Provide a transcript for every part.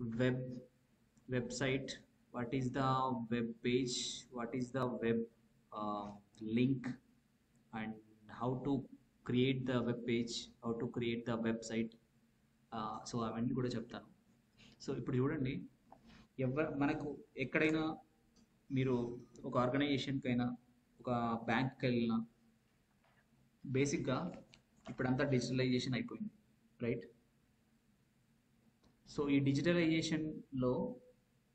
web website what is the web page what is the web uh, link and how to create the web page how to create the website so అవన్నీ కూడా చెప్తాను so ఇప్పుడు చూడండి ఎవ మనకు ఎక్కడైనా మీరు ఒక ఆర్గనైజేషన్కి అయినా ఒక బ్యాంక్కి వెళ్ళినా బేసిక్గా ఇప్పుడంతా డిజిటలైజేషన్ అయిపోయింది రైట్ సో ఈ డిజిటలైజేషన్లో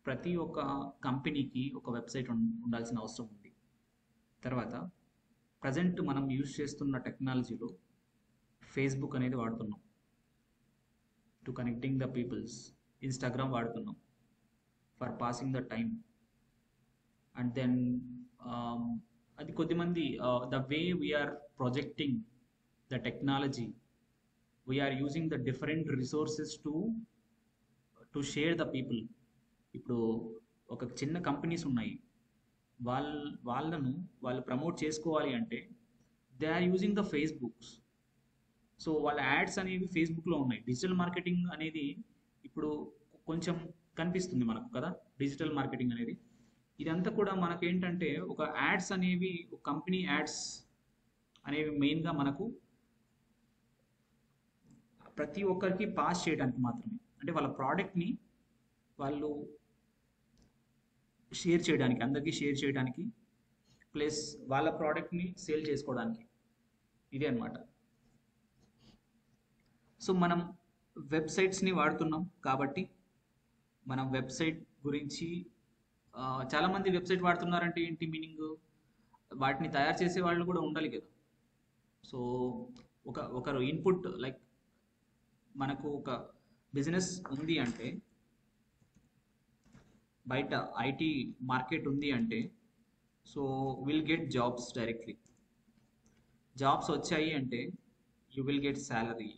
ప్రతి ఒక్క కంపెనీకి ఒక వెబ్సైట్ ఉండాల్సిన అవసరం ఉంది. తర్వాత ప్రజెంట్ మనం యూజ్ చేస్తున్న టెక్నాలజీలో ఫేస్బుక్ అనేది వాడుతున్నాం. To connecting the peoples Instagram వాడుతున్నాం. For passing the time and then అది కొద్దిమంది the way we are projecting the technology we are using the different resources to to share the people ఇప్పుడు ఒక చిన్న కంపెనీస్ ఉన్నాయి. వాళ్ళ వాళ్ళను వాళ్ళు ప్రమోట్ చేసుకోవాలి అంటే they are using the Facebooks so వాళ్ళ యాడ్స్ అనేవి ఫేస్బుక్లో ఉన్నాయి. డిజిటల్ మార్కెటింగ్ అనేది ఇప్పుడు కొంచెం కనిపిస్తుంది మనకు కదా? డిజిటల్ మార్కెటింగ్ అనేది. ఇదంతా కూడా మనకేంటంటే ఒక యాడ్స్ అనేవి ఒక కంపెనీ యాడ్స్ అనేవి మెయిన్గా మనకు ప్రతి ఒక్కరికి పాస్ చేయడానికి మాత్రమే. అంటే వాళ్ళ ప్రోడక్ట్ని వాళ్ళు షేర్ చేయడానికి అందరికీ షేర్ చేయడానికి ప్లస్ వాళ్ళ ప్రోడక్ట్ని సేల్ చేసుకోవడానికి. ఇదే అన్నమాట. సో మనం వెబ్సైట్స్ని వాడుతున్నాం కాబట్టి మనం వెబ్సైట్ గురించి చాలామంది వెబ్సైట్ వాడుతున్నారంటే ఏంటి మీనింగ్? వాటిని తయారు చేసే వాళ్ళు కూడా ఉండాలి కదా. సో ఒక ఒకరు ఇన్పుట్ లైక్ మనకు ఒక బిజినెస్ ఉంది అంటే బయట ఐటీ మార్కెట్ ఉంది అంటే so will get jobs directly jobs వచ్చాయి అంటే you will get salary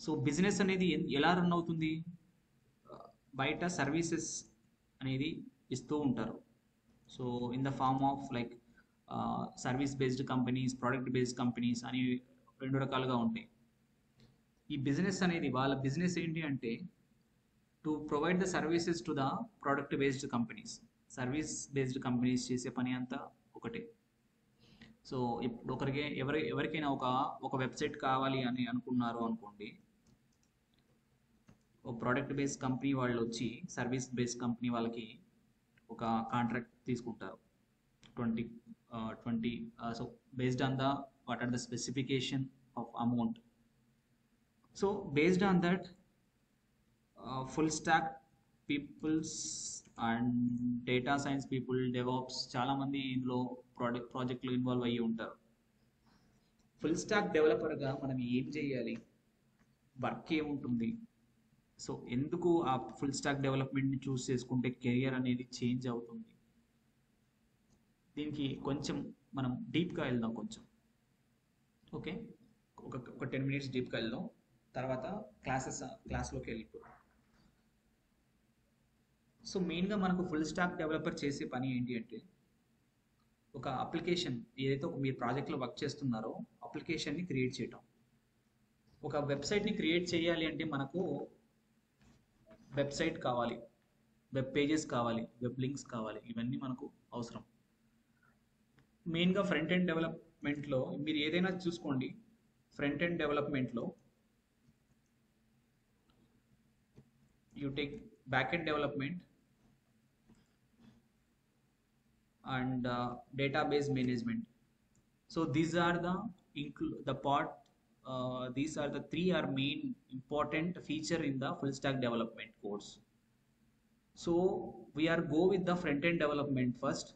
so business అనేది ఎలా రన్ అవుతుంది? బయట సర్వీసెస్ అనేది ఇస్తూ ఉంటారు. So in the form of like service based companies product based companies అని రెండు రకాలుగా ఉంటాయి. ఈ బిజినెస్ అనేది వాళ్ళ బిజినెస్ ఏంటి అంటే to provide the services to the product based companies service based companies చేసే పని అంతా ఒకటే. సో ఇప్పుడు ఒకరికి ఎవరి ఎవరికైనా ఒక ఒక వెబ్సైట్ కావాలి అని అనుకున్నారు అనుకోండి ఒక ప్రోడక్ట్ బేస్డ్ కంపెనీ వాళ్ళు వచ్చి సర్వీస్ బేస్డ్ కంపెనీ వాళ్ళకి ఒక కాంట్రాక్ట్ తీసుకుంటారు. Twenty twenty so based on the what are the specification of amount so based on that full stack peoples and data science people devops చాలామంది ఇందులో project ప్రాజెక్టులు involve అయ్యి ఉంటారు. ఫుల్ స్టాక్ డెవలపర్గా మనం ఏం చేయాలి? వర్క్ ఏముంటుంది? సో ఎందుకు ఆ ఫుల్ స్టాక్ డెవలప్మెంట్ని చూస్ చేసుకుంటే కెరియర్ అనేది చేంజ్ అవుతుంది? దీనికి కొంచెం మనం డీప్గా వెళ్దాం కొంచెం. ఓకే ఒక ఒక టెన్ మినిట్స్ డీప్గా వెళ్దాం. తర్వాత క్లాసెస్ క్లాస్లోకి వెళ్ళిపోతాం సో మెయిన్గా మనకు ఫుల్ స్టాక్ డెవలపర్ చేసే పని ఏంటి అంటే ఒక అప్లికేషన్ ఏదైతే ఒక మీరు ప్రాజెక్ట్లో వర్క్ చేస్తున్నారో అప్లికేషన్ని క్రియేట్ చేయటం. ఒక వెబ్సైట్ని క్రియేట్ చేయాలి అంటే మనకు వెబ్సైట్ కావాలి వెబ్ పేజెస్ కావాలి వెబ్ లింక్స్ కావాలి ఇవన్నీ మనకు అవసరం. మెయిన్గా ఫ్రంట్ ఎండ్ డెవలప్మెంట్లో మీరు ఏదైనా చూసుకోండి ఫ్రంట్ ఎండ్ డెవలప్మెంట్లో you take backend development and uh, database management. So these are the include the part uh, these are the three are main important feature in the full stack development course. So we are go with the front end development first.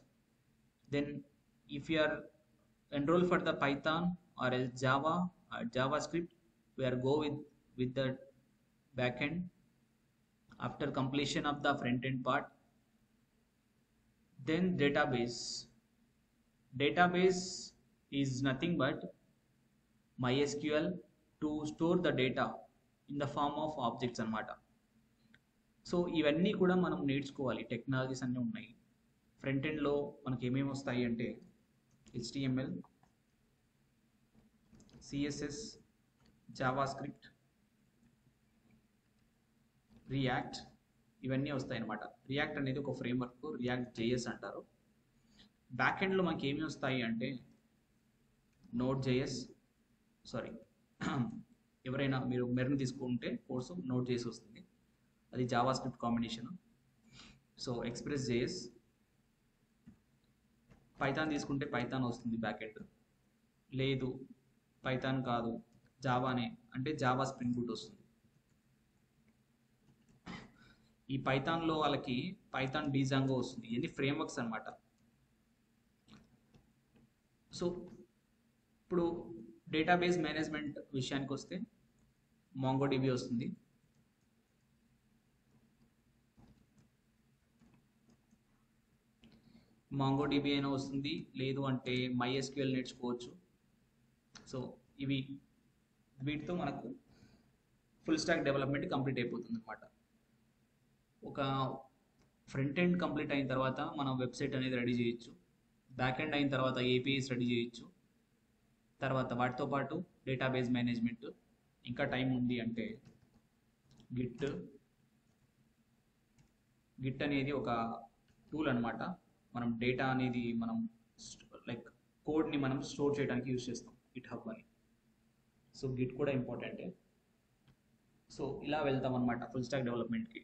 Then if you are enroll for the python or else java or javascript we are go with with the backend after completion of the front end part then database database is nothing but mysql to store the data in the form of objects అన్నమాట so ఇవన్నీ కూడా మనం నేర్చుకోవాలి technologies అన్నీ ఉన్నాయి front ఎండ్లో మనకి ఏమేమి వస్తాయి అంటే HTML CSS JavaScript React ఇవన్నీ వస్తాయి అన్నమాట రియాక్ట్ అనేది ఒక ఫ్రేమ్వర్క్ రియాక్ట్ జేఎస్ అంటారు. బ్యాక్ ఎండ్లో మనకి ఏమి వస్తాయి అంటే నోట్ జేఎస్ సారీ ఎవరైనా మీరు మెరుగు తీసుకుంటే కోర్సు నోట్ చేసి వస్తుంది. అది JavaScript combination so Express JS Python తీసుకుంటే పైథాన్ వస్తుంది బ్యాక్ ఎండ్ లేదు పైథాన్ కాదు జావానే అంటే జావా స్ప్రింగ్ బూట్ వస్తుంది. ఈ పైథాన్లో వాళ్ళకి పైథాన్ డీజాంగో వస్తుంది. ఇవన్నీ ఫ్రేమ్వర్క్స్ అనమాట సో ఇప్పుడు డేటాబేస్ మేనేజ్మెంట్ విషయానికి వస్తే మాంగోడిబి వస్తుంది. మాంగోడిబి అయినా వస్తుంది. లేదు అంటే మైఎస్క్యూఎల్ నేర్చుకోవచ్చు సో ఇవి వీటితో మనకు ఫుల్ స్టాక్ డెవలప్మెంట్ కంప్లీట్ అయిపోతుంది అనమాట ఒక ఫ్రంట్ ఎండ్ కంప్లీట్ అయిన తర్వాత మనం వెబ్సైట్ అనేది రెడీ చేయొచ్చు. బ్యాక్ ఎండ్ అయిన తర్వాత ఏపీఎస్ రెడీ చేయొచ్చు. తర్వాత వాటితో పాటు డేటాబేస్ మేనేజ్మెంట్ ఇంకా టైం ఉంది అంటే గిట్ గిట్ అనేది ఒక టూల్ అనమాట మనం డేటా అనేది మనం లైక్ కోడ్ని మనం స్టోర్ చేయడానికి యూజ్ చేస్తాం గిట్ హబ్ అని. సో గిట్ కూడా ఇంపార్టెంటే సో ఇలా వెళ్తాం అనమాట ఫుల్ స్టాక్ డెవలప్మెంట్కి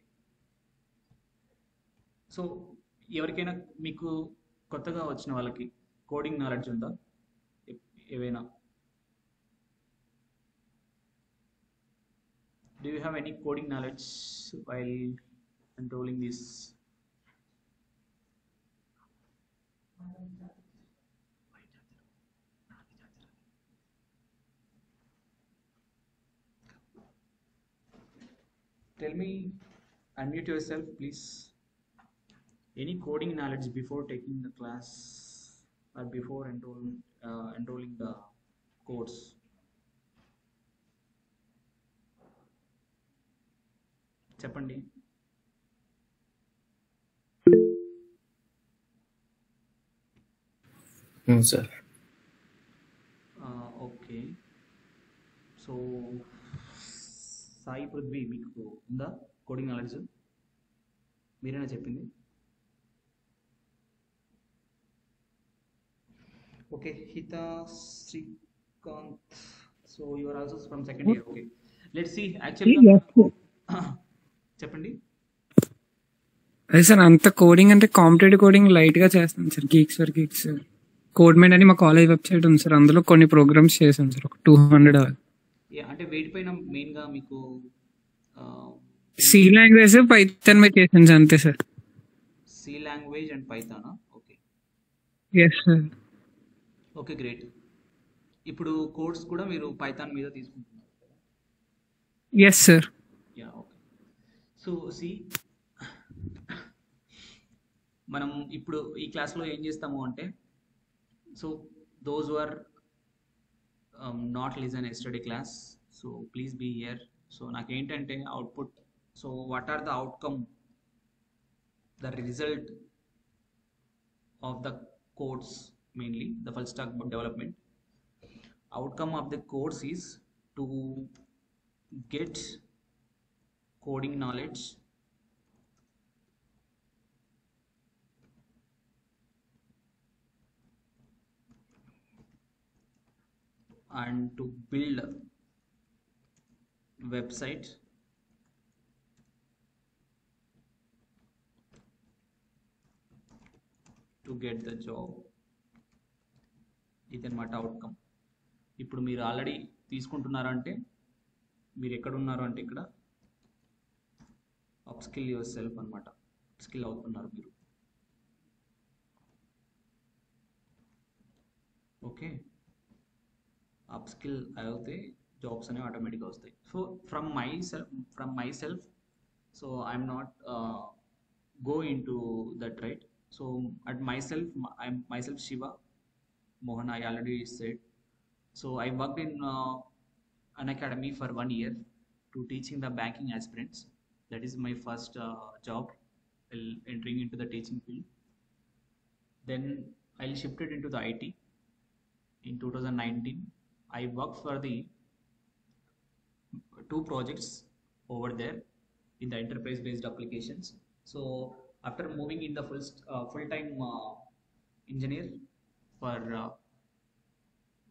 సో ఎవరికైనా మీకు కొత్తగా వచ్చిన వాళ్ళకి కోడింగ్ నాలెడ్జ్ ఉందా? ఏవైనా? Do you have any coding knowledge while controlling this tell me unmute yourself please any coding knowledge before taking the class or before enroll, uh, enrolling the course చెప్పండి sir okay so Sai Prithvi మీకు ఉందా coding knowledge మీరేనా చెప్పింది okay Hitha Srikanth so you are also from second year okay let see actually చెప్పండి. అదే sir అంత coding అంటే competitive coding లైట్గా చేస్తాను sir Geeks for Geeks code made అని మా కాలేజ్ వెబ్సైట్ ఉంది సార్ అందులో కొన్ని ప్రోగ్రామ్స్ చేశాను సార్ ఒక టూ హండ్రెడ్ అంటే వేటిపైన మెయిన్గా మీకు సి లాంగ్వేజ్ పైథాన్ మీద చేశాను సార్ అంతే sir. C language and పైథానా okay yes sir okay great. ఇప్పుడు కోర్స్ కూడా మీరు పైథాన్ మీద తీసుకుంటున్నారు yes sir ya okay so see మనం ఇప్పుడు ఈ క్లాస్లో ఏం చేస్తాము అంటే so those are not listen study class so please be here so నాకేంటంటే output so what are the outcome the result of the course mainly the full stack development. Outcome of the course is to get coding knowledge and to build a website. To get the job. ఇదనమాట outcome ఇప్పుడు మీరు already తీసుకుంటున్నారంటే మీరు ఎక్కడ ఉన్నారు అంటే ఇక్కడ upskill yourself అనమాట స్కిల్ అవుతున్నారు మీరు. ఓకే అప్స్కిల్ అయితే జాబ్స్ అనేవి ఆటోమేటిక్గా వస్తాయి. So from myself from myself so I'm not go into that right so at myself I'm myself Shiva Mohan, I already said. So I worked in uh, an academy for one year to teaching the banking aspirants. That is my first uh, job entering into the teaching field. Then I shifted into the IT. In 2019, I worked for the two projects over there in the enterprise-based applications. So after moving in the full uh, full-time uh, engineer for uh,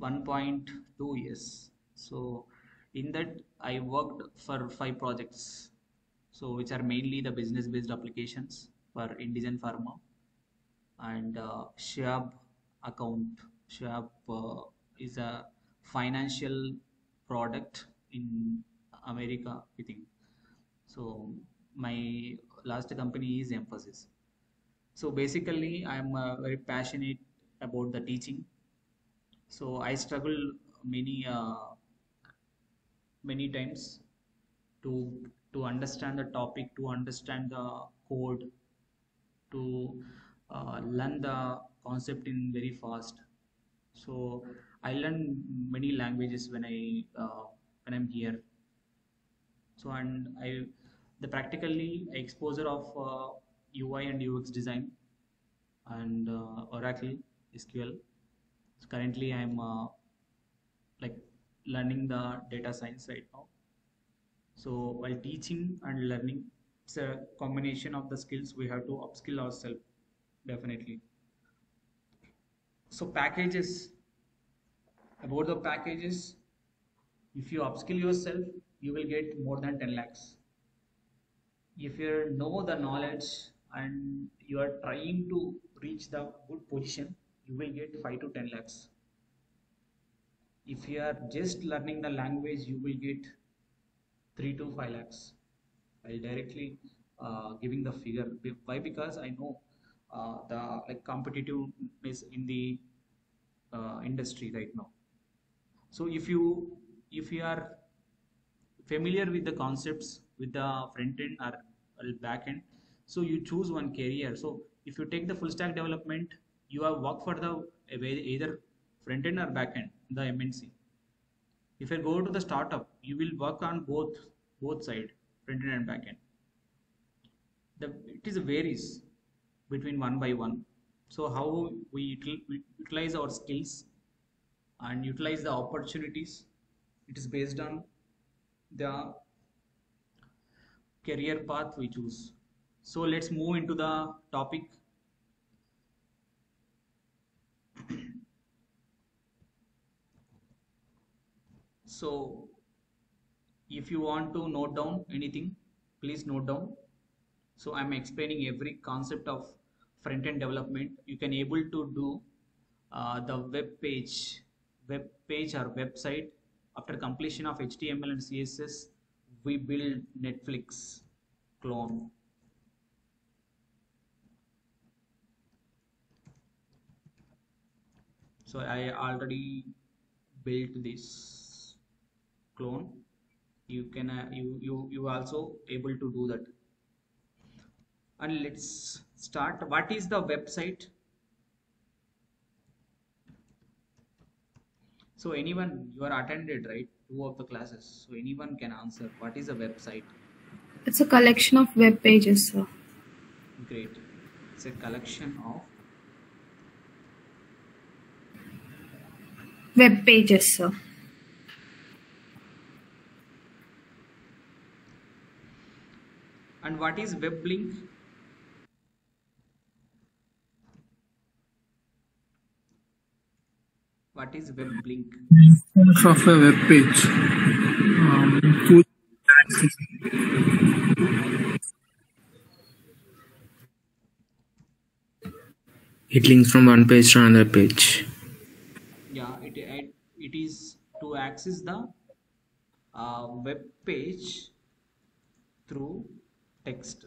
1.2 years so in that i worked for five projects so which are mainly the business based applications for indigen pharma and uh, Shab account. Shab uh, is a financial product in America, I think. So my last company is Emphasis. So basically, I'm uh, very passionate about the teaching. So I struggle many uh, many times to to understand the topic, to understand the code, to uh, learn the concept in very fast so i learn many languages when i uh, when i'm here so and i the practically exposure of uh, ui and ux design and uh, oracle sql. So currently i'm uh, like learning the data science right now. So while teaching and learning it's a combination of the skills we have to upskill ourselves definitely. So packages. About the packages if you upskill yourself you will get more than 10 lakhs. If you know the knowledge and you are trying to reach the good position you will get 5 to 10 lakhs. If you are just learning the language you will get 3 to 5 lakhs. I'll directly uh, giving the figure. Why? Because i know uh, the like competitiveness in the uh, industry right now. So if you if you are familiar with the concepts with the front end or, or back end so you choose one career. So if you take the full stack development you have work for the either front end or back end the mnc if you go to the startup you will work on both both side front end and back end. The it is varies between one by one. So how we, we utilize our skills and utilize the opportunities it is based on the career path we choose. So let's move into the topic so if you want to note down anything please note down. So i'm explaining every concept of front end development. You can able to do uh, the web page web page or website. After completion of html and css we build netflix clone. So i already built this clone you can uh, you you you also able to do that. And let's start. What is the website? So anyone you are attended right? Two of the classes. So anyone can answer. What is a website? It's a collection of web pages, sir. great. It's a collection of Web pages, sir. And what is web link what is web link of a web page. Um, to access It links from one page to another page. yeah it it, it is to access the uh, web page through text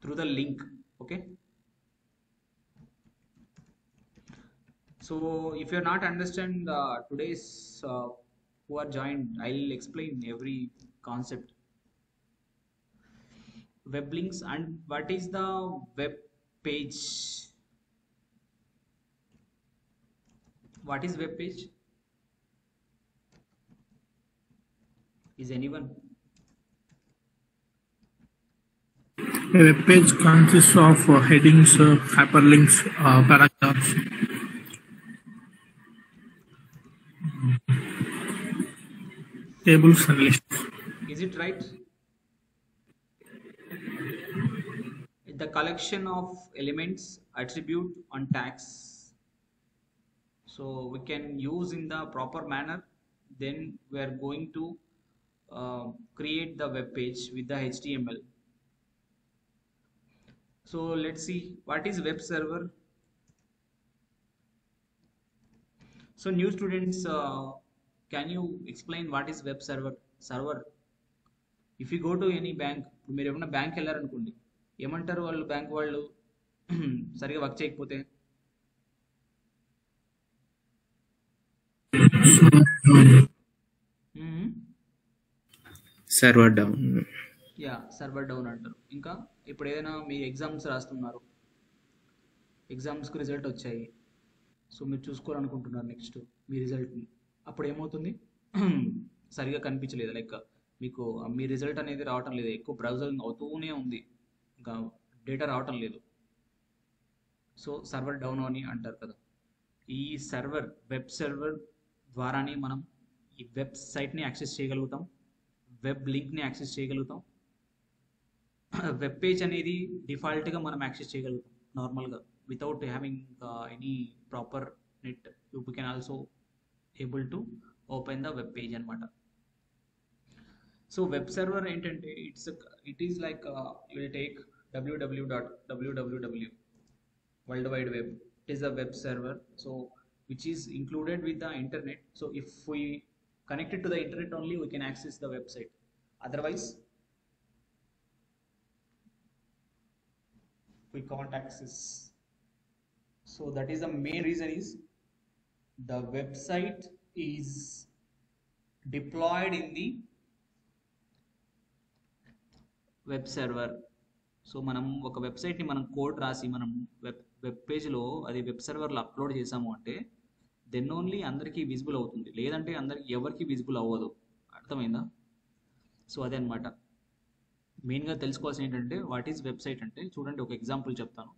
through the link okay? So if you're not understand uh, today's uh, who are joined i'll explain every concept. Web links and what is the web page? What is web page? Is anyone a web page consists of headings, hyperlinks, uh, paragraphs. Tables and lists. is it right the collection of elements attribute on tags so we can use in the proper manner then we are going to uh, create the web page with the html so let's see what is web server so new students uh, can you explain what is web server server if you go to any bank మీరు ఏమన్నా bank వెళ్ళారనుకోండి ఏమంటారు వాళ్ళు bank వాళ్ళు సరిగా work చేయకపోతే Server down. Ya server down అంటారు ఇంకా ఇప్పుడు ఏదైనా మీ ఎగ్జామ్స్ రాస్తున్నారు. ఎగ్జామ్స్కి రిజల్ట్ వచ్చాయి. సో మీరు చూసుకోవాలనుకుంటున్నారు నెక్స్ట్ మీ రిజల్ట్ని అప్పుడు ఏమవుతుంది? సరిగా కనిపించలేదు. లైక్ మీకు మీ రిజల్ట్ అనేది రావటం లేదు. ఎక్కువ బ్రౌజరింగ్ అవుతూనే ఉంది. ఇంకా డేటా రావటం లేదు. సో సర్వర్ డౌన్ అని అంటారు కదా. ఈ సర్వర్ వెబ్ సర్వర్ ద్వారానే మనం ఈ వెబ్సైట్ని యాక్సెస్ చేయగలుగుతాం. వెబ్ లింక్ని యాక్సెస్ చేయగలుగుతాం. వెబ్ పేజ్ అనేది డిఫాల్ట్గా మనం యాక్సెస్ చేయగలుగుతాం నార్మల్గా without having any proper net you can also able to open the web page అనమాట సో వెబ్ సర్వర్ ఏంటంటే it's it is like you will take WW dot WWW world wide web it is a web server so which is included with the internet so if we connect it uh, to the internet only we can access the website. Otherwise we can't access so that is the main reason is the website is deployed in the web server so మనం ఒక వెబ్సైట్ని మనం code రాసి మనం web web పేజ్లో అది web సర్వర్లో upload చేసాము అంటే దెన్ ఓన్లీ అందరికీ విజిబుల్ అవుతుంది. లేదంటే అందరికి ఎవరికి విజిబుల్ అవ్వదు. అర్థమైందా? సో అదే అనమాట మెయిన్గా తెలుసుకోవాల్సిన ఏంటంటే వాట్ ఈజ్ వెబ్సైట్ అంటే చూడండి ఒక ఎగ్జాంపుల్ చెప్తాను.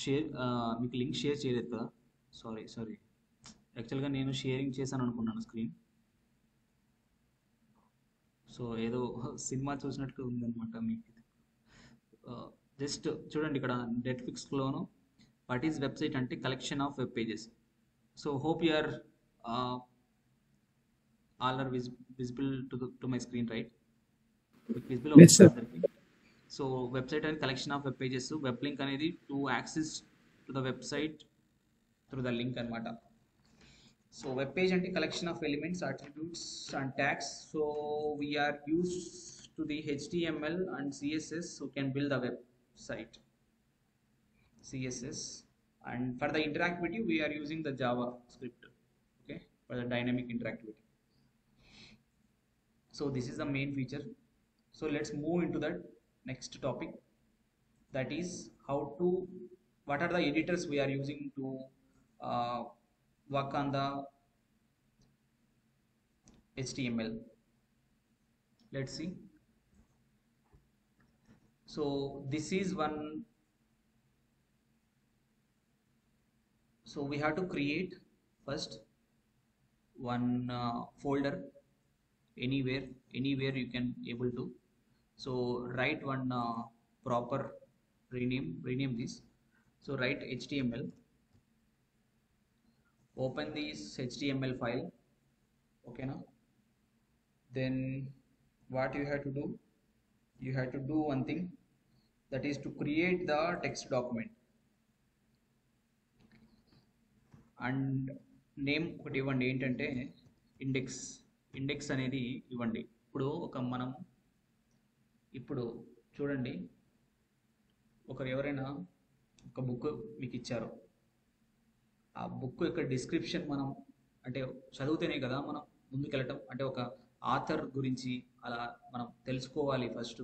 షేర్ మీకు లింక్ షేర్ చేయలేదు కదా? Sorry sorry. యాక్చువల్గా నేను షేరింగ్ చేశాను అనుకున్నాను స్క్రీన్. సో ఏదో సినిమా చూసినట్టు ఉందన్నమాట మీకు. జస్ట్ చూడండి ఇక్కడ నెట్ఫ్లిక్స్లోను వాట్ ఈజ్ వెబ్సైట్ అంటే collection of web pages. So hope you are all are visible to to my screen right? Visible Yes, sir. So website అనేది collection of web pages web link అనేది to access to the website through the link అనమాట so web page అంటే collection of elements attributes and tags so we are use to the HTML and CSS so can build the website CSS and for the interactivity we are using the JavaScript okay for the dynamic interactivity so this is the main feature. So let's move into that next topic. That is how to what are the editors we are using to uh, work on the html let's see. So this is one. So we have to create first one uh, folder anywhere anywhere you can able to so write one uh, proper rename rename this so write html open this html file okay now then what you have to do you have to do one thing that is to create the text document and name ఒకటి ఇవ్వండి ఏంటంటే index index అనేది ఇవ్వండి ఇప్పుడు ఒక మనం ఇప్పుడు చూడండి. ఒకరు ఎవరైనా ఒక బుక్ మీకు ఇచ్చారు. ఆ బుక్ యొక్క డిస్క్రిప్షన్ మనం అంటే చదివితేనే కదా మనం ముందుకెళ్ళటం. అంటే ఒక ఆథర్ గురించి అలా మనం తెలుసుకోవాలి ఫస్ట్.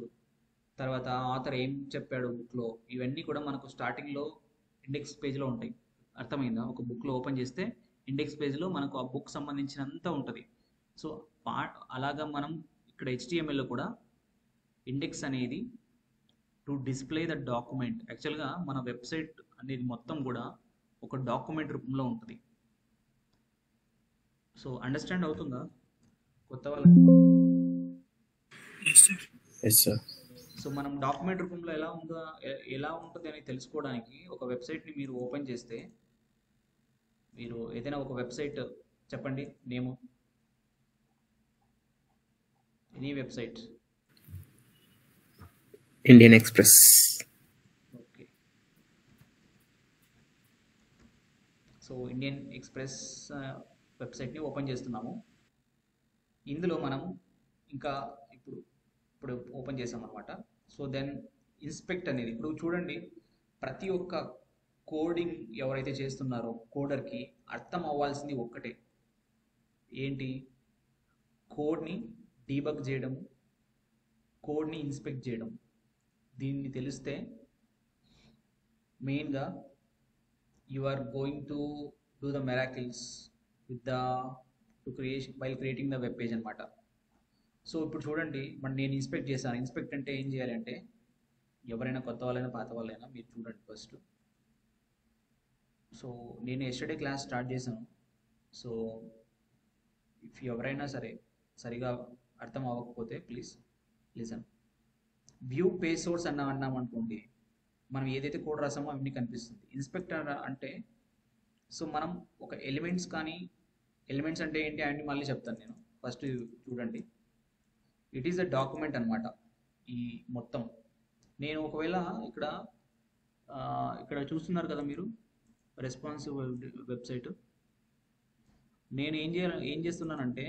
తర్వాత ఆథర్ ఏం చెప్పాడు బుక్లో? ఇవన్నీ కూడా మనకు స్టార్టింగ్లో ఇండెక్స్ పేజ్లో ఉంటాయి. అర్థమైందా? ఒక బుక్లో ఓపెన్ చేస్తే ఇండెక్స్ పేజ్లో మనకు ఆ బుక్ సంబంధించినంత ఉంటుంది. సో పా అలాగా మనం ఇక్కడ హెచ్టిఎంఎల్లో కూడా ఇండెక్స్ అనేది టు డిస్ప్లే ద డాక్యుమెంట్ యాక్చువల్గా మన వెబ్సైట్ అనేది మొత్తం కూడా ఒక డాక్యుమెంట్ రూపంలో ఉంటుంది. సో అండర్స్టాండ్ అవుతుందా? కొత్త వాళ్ళకి. సో మనం డాక్యుమెంట్ రూపంలో ఎలా ఉందో ఎలా ఉంటుంది అని తెలుసుకోవడానికి ఒక వెబ్సైట్ని మీరు ఓపెన్ చేస్తే మీరు ఏదైనా ఒక వెబ్సైట్ చెప్పండి నేము. Any website Indian Express okay so Indian Express వెబ్సైట్ని ఓపెన్ చేస్తున్నాము. ఇందులో మనం ఇంకా ఇప్పుడు ఇప్పుడు ఓపెన్ చేసామన్నమాట. సో దెన్ ఇన్స్పెక్ట్ అనేది ఇప్పుడు చూడండి ప్రతి ఒక్క కోడింగ్ ఎవరైతే చేస్తున్నారో కోడర్కి అర్థం అవ్వాల్సింది ఒక్కటే. ఏంటి? కోడ్ని డీబగ్ చేయడం కోడ్ని ఇన్స్పెక్ట్ చేయడం. దీన్ని తెలిస్తే మెయిన్గా you are going to do the miracles with the to creation while creating the web page అనమాట సో ఇప్పుడు చూడండి మన నేను ఇన్స్పెక్ట్ చేశాను. ఇన్స్పెక్ట్ అంటే ఏం చేయాలంటే ఎవరైనా కొత్త వాళ్ళైనా పాత వాళ్ళైనా మీరు చూడండి ఫస్ట్ సో నేను ఎస్టర్డే క్లాస్ స్టార్ట్ చేశాను. సో ఇఫ్ ఎవరైనా సరే సరిగా అర్థం అవ్వకపోతే please listen view page source అన్న అన్నాం అనుకోండి మనం ఏదైతే కోడ్ రాసామో అవన్నీ కనిపిస్తుంది. ఇన్స్పెక్టర్ అంటే సో మనం ఒక ఎలిమెంట్స్ కానీ ఎలిమెంట్స్ అంటే ఏంటి అవన్నీ మళ్ళీ చెప్తాను నేను. ఫస్ట్ చూడండి. ఇట్ ఈస్ అ డాక్యుమెంట్ అనమాట ఈ మొత్తం. నేను ఒకవేళ ఇక్కడ ఇక్కడ చూస్తున్నారు కదా మీరు రెస్పాన్సివ్ వెబ్సైట్ నేను ఏం చేయ ఏం చేస్తున్నానంటే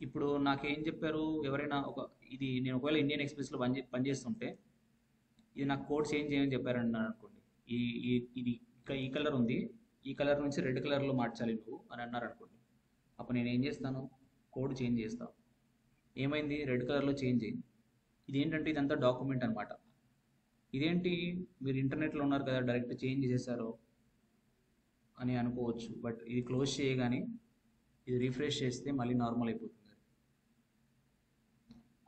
ఇప్పుడు నాకేం చెప్పారు ఎవరైనా ఒక ఇది నేను ఒకవేళ ఇండియన్ ఎక్స్ప్రెస్లో పని పనిచేస్తుంటే ఇది నాకు కోడ్ చేంజ్ చేయమని చెప్పారు అన్నారు అనుకోండి ఈ ఇది ఇక ఈ కలర్ ఉంది. ఈ కలర్ నుంచి రెడ్ కలర్లో మార్చాలి నువ్వు అని అన్నారు అనుకోండి అప్పుడు నేను ఏం చేస్తాను? కోడ్ చేంజ్ చేస్తాను ఏమైంది? రెడ్ కలర్లో చేంజ్ అయింది. ఇదేంటంటే ఇదంతా డాక్యుమెంట్ అనమాట ఇదేంటి? మీరు ఇంటర్నెట్లో ఉన్నారు కదా డైరెక్ట్ చేంజ్ చేశారు అని అనుకోవచ్చు. బట్ ఇది క్లోజ్ చేయగానే ఇది రిఫ్రెష్ చేస్తే మళ్ళీ నార్మల్ అయిపోతుంది.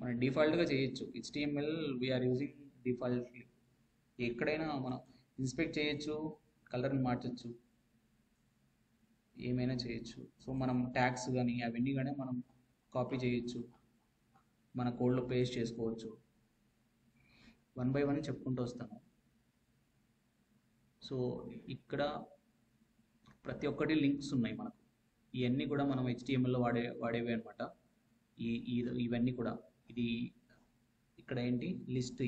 మనం డిఫాల్ట్గా చేయొచ్చు. హెచ్టిఎంఎల్ వీఆర్ యూజింగ్ డిఫాల్ట్లీ ఎక్కడైనా మనం ఇన్స్పెక్ట్ చేయొచ్చు కలర్ని మార్చచ్చు. ఏమైనా చేయొచ్చు. సో మనం ట్యాక్స్ కానీ అవన్నీ కానీ మనం కాపీ చేయొచ్చు. మన కోడ్లో పేస్ట్ చేసుకోవచ్చు. వన్ బై వన్ చెప్పుకుంటూ వస్తాను సో ఇక్కడ ప్రతి ఒక్కటి లింక్స్ ఉన్నాయి మనకు. ఇవన్నీ కూడా మనం హెచ్టిఎంఎల్లో వాడే వాడేవి అనమాట ఈ- ఇవన్నీ కూడా. ఈ ఇక్కడ ఏంటి లిస్ట్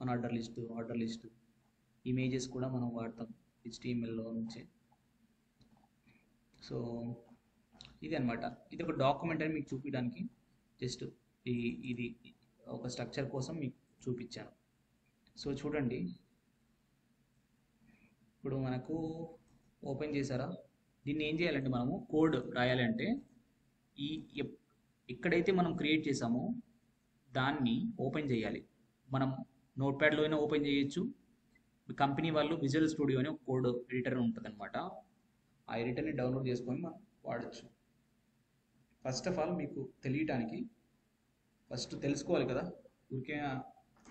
మన order list order list. Images కూడా మనం వాడతాం హెచ్టిఎంఎల్లో నుంచి. సో ఇది అనమాట ఇది ఒక డాక్యుమెంట్ అని మీకు చూపించడానికి జస్ట్ ఈ ఇది ఒక స్ట్రక్చర్ కోసం మీకు చూపించాను సో చూడండి. ఇప్పుడు మనకు ఓపెన్ చేశారా? దీన్ని ఏం చేయాలంటే మనము కోడ్ రాయాలి అంటే ఈ ఎప్- ఎక్కడైతే మనం క్రియేట్ చేసామో దాన్ని ఓపెన్ చేయాలి. మనం నోట్ ప్యాడ్లో అయినా ఓపెన్ చేయొచ్చు. కంపెనీ వాళ్ళు విజువల్ స్టూడియో అని ఒక కోడ్ ఎడిటర్ ఉంటుంది అనమాట ఆ ఎడిటర్ని డౌన్లోడ్ చేసుకొని మనం వాడచ్చు. ఫస్ట్ ఆఫ్ ఆల్ మీకు తెలియటానికి ఫస్ట్ తెలుసుకోవాలి కదా. ఊరికే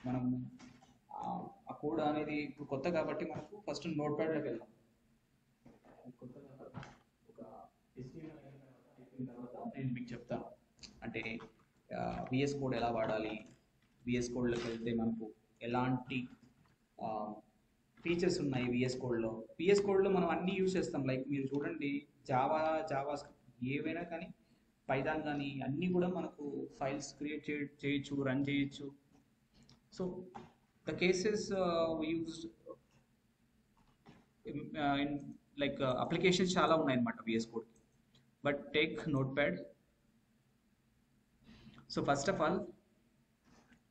మనం ఆ- కోడ్ అనేది ఇప్పుడు కొత్త కాబట్టి మనకు ఫస్ట్ నోట్ ప్యాడ్లోకి వెళ్దాం. కొత్తగా ఒక తర్వాత నేను మీకు చెప్తాను. అంటే విఎస్ కోడ్ ఎలా వాడాలి? విఎస్ కోడ్లోకి వెళ్తే మనకు ఎలాంటి ఫీచర్స్ ఉన్నాయి విఎస్ కోడ్లో విఎస్ కోడ్లో మనం అన్నీ యూజ్ చేస్తాం. లైక్ మీరు చూడండి జావా జావా ఏవైనా కానీ పైదాన్ కానీ అన్నీ కూడా మనకు ఫైల్స్ క్రియేట్ చేయ చేయొచ్చు రన్ చేయొచ్చు. So the cases use in like applications చాలా ఉన్నాయన్నమాట VS కోడ్కి but take Notepad so first of all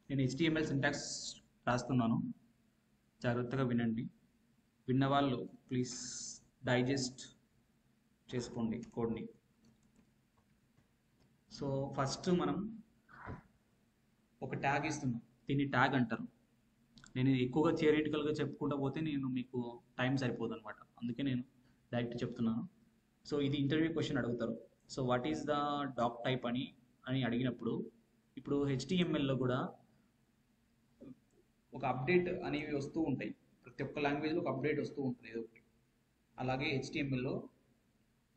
నేను హెచ్టిఎంఎల్ సింటాక్స్ రాస్తున్నాను. జాగ్రత్తగా వినండి. విన్న వాళ్ళు ప్లీజ్ డైజెస్ట్ చేసుకోండి కోడ్ని సో ఫస్ట్ మనం ఒక ట్యాగ్ ఇస్తున్నాం. దీన్ని ట్యాగ్ అంటారు. నేను ఎక్కువగా థియరిటికల్గా చెప్పుకుంటా పోతే నేను మీకు టైం సరిపోదు అనమాట అందుకే నేను డైరెక్ట్ చెప్తున్నాను. సో ఇది ఇంటర్వ్యూ క్వశ్చన్ అడుగుతారు. So what is the doc type అని అని అడిగినప్పుడు ఇప్పుడు హెచ్టిఎంఎల్లో కూడా ఒక అప్డేట్ అనేవి వస్తూ ఉంటాయి. ప్రతి ఒక్క లాంగ్వేజ్లో ఒక అప్డేట్ వస్తూ ఉంటుంది ఏదో ఒకటి. అలాగే హెచ్టిఎంఎల్లో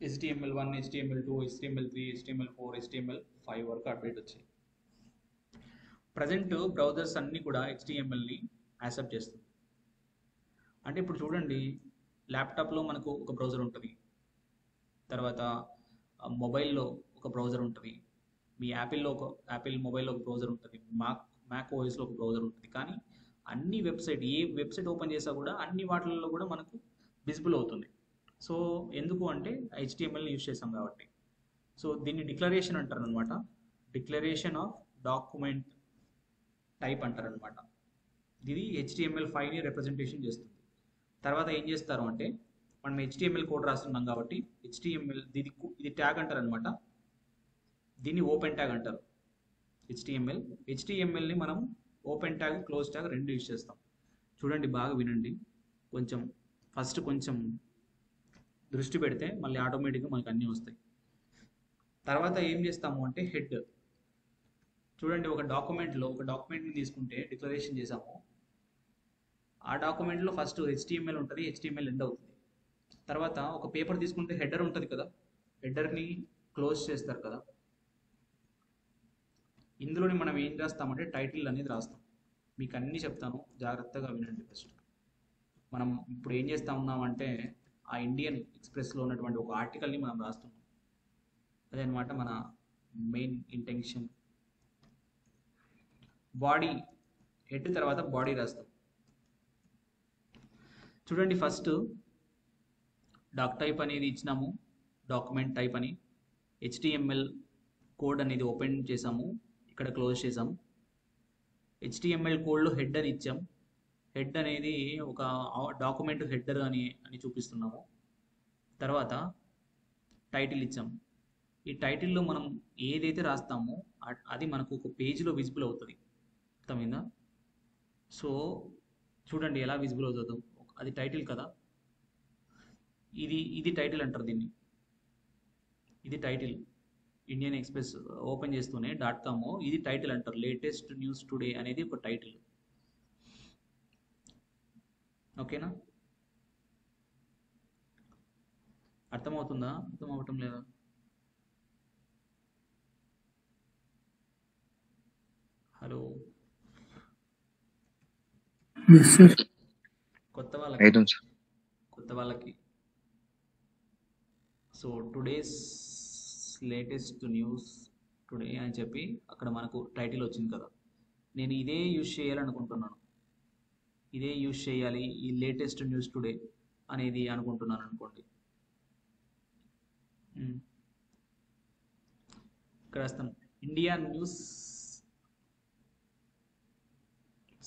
HTML one HTML two HTML three HTML four HTML five వరకు అప్డేట్ వచ్చాయి. ప్రజెంట్ బ్రౌజర్స్ అన్నీ కూడా హెచ్టిఎంఎల్ని యాక్సెప్ట్ చేస్తుంది. అంటే ఇప్పుడు చూడండి ల్యాప్టాప్లో మనకు ఒక బ్రౌజర్ ఉంటుంది. తర్వాత మొబైల్లో ఒక బ్రౌజర్ ఉంటుంది. మీ యాపిల్లో ఒక యాపిల్ మొబైల్లో ఒక బ్రౌజర్ ఉంటుంది. మాక్ మ్యాక్ ఓఎస్లో ఒక బ్రౌజర్ ఉంటుంది. కానీ అన్ని వెబ్సైట్ ఏ వెబ్సైట్ ఓపెన్ చేసా కూడా అన్ని వాటిల్లో కూడా మనకు విజిబుల్ అవుతుంది. సో ఎందుకు అంటే హెచ్టిఎంఎల్ని యూజ్ చేసాం కాబట్టి. సో దీన్ని డిక్లరేషన్ అంటారు అనమాట డిక్లరేషన్ ఆఫ్ డాక్యుమెంట్ టైప్ అంటారు అనమాట ఇది హెచ్టిఎంఎల్ ఫైవ్ని రిప్రజెంటేషన్ చేస్తుంది. తర్వాత ఏం చేస్తారు అంటే మనం హెచ్టిఎంఎల్ కోడ్ రాస్తున్నాం కాబట్టి హెచ్టిఎంఎల్ ఇది ఇది ట్యాగ్ అంటారు అనమాట దీన్ని ఓపెన్ ట్యాగ్ అంటారు. హెచ్టిఎంఎల్ హెచ్టిఎంఎల్ని మనం ఓపెన్ ట్యాగ్ క్లోజ్ ట్యాగ్ రెండు యూజ్ చేస్తాం. చూడండి బాగా వినండి. కొంచెం ఫస్ట్ కొంచెం దృష్టి పెడితే మళ్ళీ ఆటోమేటిక్గా మనకు అన్నీ వస్తాయి. తర్వాత ఏం చేస్తాము అంటే హెడ్ చూడండి ఒక డాక్యుమెంట్లో ఒక డాక్యుమెంట్ని తీసుకుంటే డిక్లరేషన్ చేసాము ఆ డాక్యుమెంట్లో ఫస్ట్ హెచ్టిఎంఎల్ ఉంటుంది హెచ్టిఎంఎల్ ఎండ్ అవుతుంది. తర్వాత ఒక పేపర్ తీసుకుంటే హెడర్ ఉంటుంది కదా. హెడర్ని క్లోజ్ చేస్తారు కదా. ఇందులోని మనం ఏం రాస్తామంటే టైటిల్ అనేది రాస్తాం. మీకు అన్నీ చెప్తాను. జాగ్రత్తగా వినండి ఫస్ట్. మనం ఇప్పుడు ఏం చేస్తా ఉన్నామంటే ఆ ఇండియన్ ఎక్స్ప్రెస్లో ఉన్నటువంటి ఒక ఆర్టికల్ని మనం రాస్తున్నాం. అదే మన మెయిన్ ఇంటెన్షన్. బాడీ హెడ్ తర్వాత బాడీ రాస్తాం. చూడండి ఫస్ట్ డాక్ టైప్ అనేది ఇచ్చినాము. డాక్యుమెంట్ టైప్ అని. హెచ్టిఎంఎల్ కోడ్ అనేది ఓపెన్ చేసాము. ఇక్కడ క్లోజ్ చేసాం హెచ్టిఎంఎల్ కోడ్లో హెడ్ అని ఇచ్చాం. హెడ్ అనేది ఒక డాక్యుమెంట్ హెడ్డర్ అని అని చూపిస్తున్నాము. తర్వాత టైటిల్ ఇచ్చాం. ఈ టైటిల్లో మనం ఏదైతే రాస్తామో అది మనకు ఒక పేజీలో విజిబుల్ అవుతుంది. అర్థమైందా? సో చూడండి ఎలా విజిబుల్ అవుతుందో. అది టైటిల్ కదా? ఇది ఇది టైటిల్ అంటారు దీన్ని. ఇది టైటిల్ ఇండియన్ ఎక్స్ప్రెస్ ఓపెన్ చేస్తూనే డాట్ కామ్ ఇది టైటిల్ అంటారు. లేటెస్ట్ న్యూస్ టుడే అనేది ఒక టైటిల్ ఓకేనా అర్థమవుతుందా? అర్థం అవటం లేదా హలో. కొత్త వాళ్ళకి. కొత్త వాళ్ళకి. So today's latest news today అని చెప్పి అక్కడ మనకు టైటిల్ వచ్చింది కదా. నేను ఇదే యూజ్ చేయాలనుకుంటున్నాను. ఇదే యూజ్ చేయాలి ఈ లేటెస్ట్ న్యూస్ టుడే అనేది అనుకుంటున్నాను అనుకోండి. Hmm. ఇక్కడ వస్తాను ఇండియా న్యూస్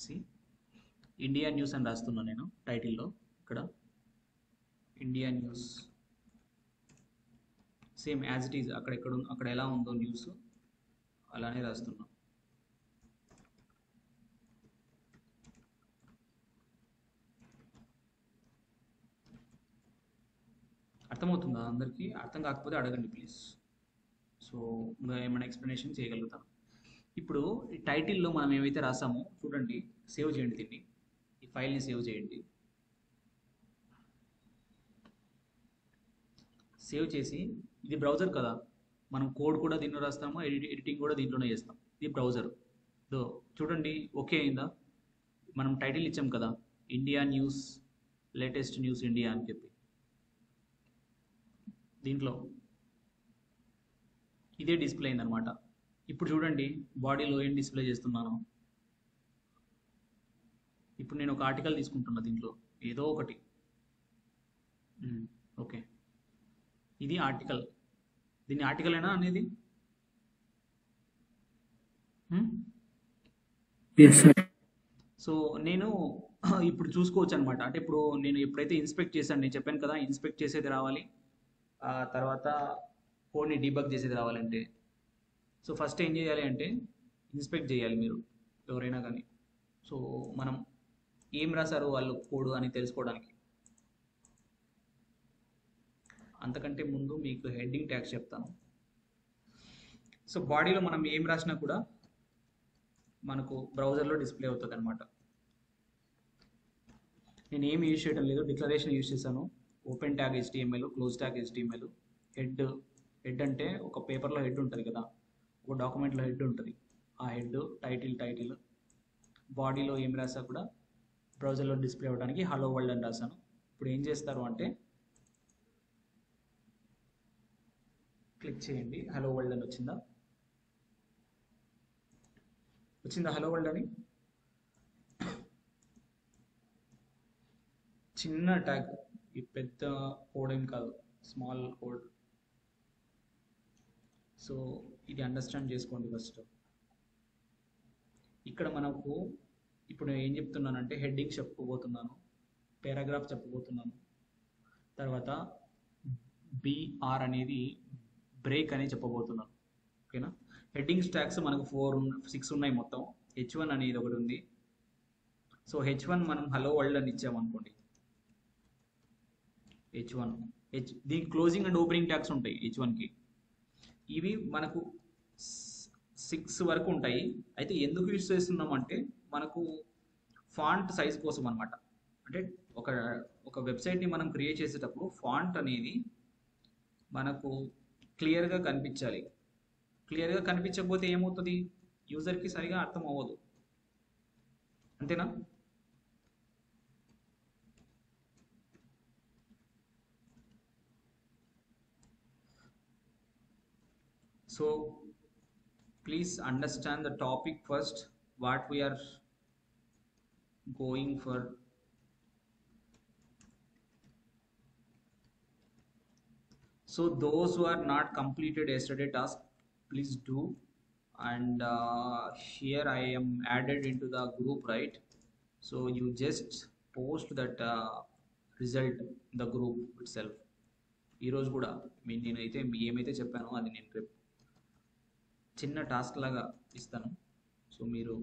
సి ఇండియా న్యూస్ అని రాస్తున్నాను నేను టైటిల్లో ఇక్కడ. India news same as it is అక్కడ ఎక్కడ అక్కడ ఎలా ఉందో న్యూస్ అలానే రాస్తున్నాం. అర్థమవుతుందా అందరికీ? అర్థం కాకపోతే అడగండి ప్లీజ్. సో ఏమైనా ఎక్స్ప్లెనేషన్ చేయగలుగుతాం? ఇప్పుడు ఈ టైటిల్లో మనం ఏమైతే రాసామో చూడండి సేవ్ చేయండి దీన్ని. ఈ ఫైల్ని సేవ్ చేయండి. సేవ్ చేసి ఇది బ్రౌజర్ కదా. మనం కోడ్ కూడా దీన్ని రాస్తాము ఎడిట్ ఎడిటింగ్ కూడా దీంట్లోనే చేస్తాం. ఇది బ్రౌజర్ దో చూడండి ఓకే అయిందా? మనం టైటిల్ ఇచ్చాం కదా India news latest news India అని చెప్పి. దీంట్లో ఇదే డిస్ప్లే అయిందనమాట ఇప్పుడు చూడండి బాడీలో ఏం డిస్ప్లే చేస్తున్నాను. ఇప్పుడు నేను ఒక ఆర్టికల్ తీసుకుంటున్నా దీంట్లో. ఏదో ఒకటి. ఓకే ఇది ఆర్టికల్ దీన్ని ఆర్టికల్ అయినా అనేది. సో నేను ఇప్పుడు చూసుకోవచ్చు అనమాట అంటే ఇప్పుడు నేను ఎప్పుడైతే ఇన్స్పెక్ట్ చేశాను నేను చెప్పాను కదా ఇన్స్పెక్ట్ చేసేది రావాలి. ఆ తర్వాత కోడ్ని డీబగ్ చేసేది రావాలంటే. సో ఫస్ట్ ఏం చేయాలి అంటే ఇన్స్పెక్ట్ చేయాలి మీరు ఎవరైనా కానీ. సో మనం ఏం రాశారు వాళ్ళు కోడ్ అని తెలుసుకోవడానికి? అంతకంటే ముందు మీకు హెడ్డింగ్ ట్యాగ్స్ చెప్తాను. సో బాడీలో మనం ఏం రాసినా కూడా మనకు బ్రౌజర్లో డిస్ప్లే అవుతుంది అనమాట నేను ఏం యూజ్ చేయడం లేదు డిక్లరేషన్ యూజ్ చేశాను. Open tag HTML close tag HTML head head అంటే ఒక పేపర్లో హెడ్ ఉంటుంది కదా ఒక డాక్యుమెంట్లో హెడ్ ఉంటుంది. ఆ హెడ్ టైటిల్ టైటిల్. బాడీలో ఏం రాసా కూడా బ్రౌజర్లో డిస్ప్లే అవ్వడానికి హలో వరల్డ్ అని రాశాను. ఇప్పుడు ఏం చేస్తారు అంటే క్లిక్ చేయండి. హలో వరల్డ్ అని వచ్చిందా? వచ్చిందా హలో వరల్డ్ అని? చిన్న ట్యాగ్ ఈ పెద్ద కోడ్ ఏం కాదు. స్మాల్ కోడ్ సో ఇది అండర్స్టాండ్ చేసుకోండి ఫస్ట్ ఇక్కడ మనకు ఇప్పుడు నేను ఏం చెప్తున్నానంటే హెడ్డింగ్ చెప్పుకోబోతున్నాను. పారాగ్రాఫ్ చెప్పబోతున్నాను తర్వాత బిఆర్ అనేది బ్రేక్ అని చెప్పబోతున్నాను. ఓకేనా? హెడ్డింగ్ స్టాక్స్ మనకు ఫోర్ సిక్స్ ఉన్నాయి మొత్తం. హెచ్ వన్ అనేది ఒకటి ఉంది. సో హెచ్ వన్ మనం హలో వరల్డ్ అని ఇచ్చామనుకోండి హెచ్ వన్ హెచ్ దీనికి క్లోజింగ్ అండ్ ఓపెనింగ్ ట్యాక్స్ ఉంటాయి హెచ్ వన్కి ఇవి మనకు సిక్స్ వరకు ఉంటాయి. అయితే ఎందుకు యూజ్ చేస్తున్నాం అంటే మనకు ఫాంట్ సైజ్ కోసం అనమాట అంటే ఒక ఒక వెబ్సైట్ని మనం క్రియేట్ చేసేటప్పుడు ఫాంట్ అనేది మనకు క్లియర్గా కనిపించాలి క్లియర్గా కనిపించకపోతే ఏమవుతుంది యూజర్కి సరిగా అర్థం అవ్వదు అంతేనా so please understand the topic first what we're going for for so those who are not completed yesterday task please do and uh, here i am added into the group right so you just post that uh, result in the group itself ఈరోజు కూడా మీ నేనైతే మీ ఏమైతే చెప్పానో అది నేను రేపు చిన్న task లాగా ఇస్తాను సో మీరు